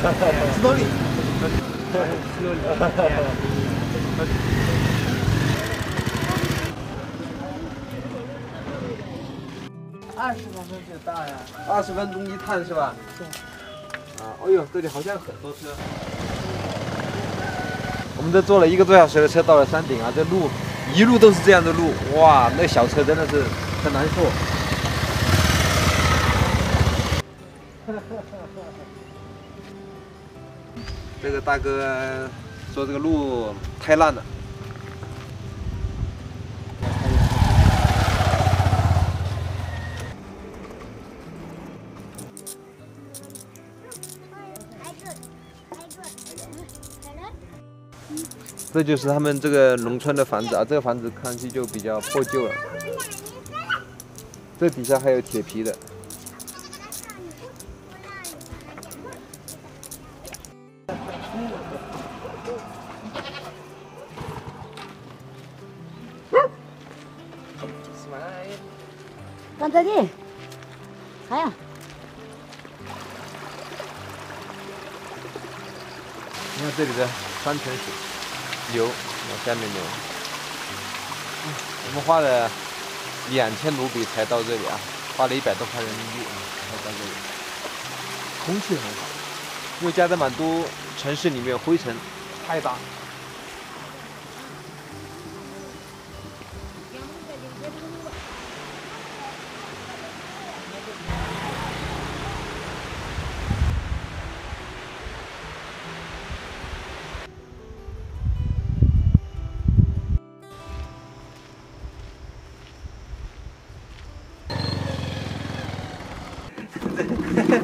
sorry 二十分钟就到了。二十分钟一趟是吧？啊，哎呦，这里好像很多车。我们这坐了一个多小时的车到了山顶啊，这路一路都是这样的路，哇，那小车真的是很难受。这个大哥说这个路太烂了。这就是他们这个农村的房子啊，这个房子看上去就比较破旧了。这底下还有铁皮的。刚才的，还呀？你看这里的山泉水。流，往下面流。我们花了两千卢比才到这里啊，花了一百多块人民币才到这里。空气很好，因为加德满都城市里面灰尘太大。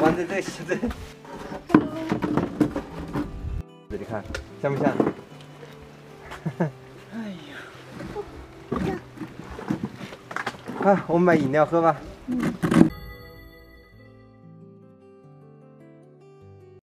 玩在这这，这里看像不像？哎呀！啊，我们买饮料喝吧。嗯。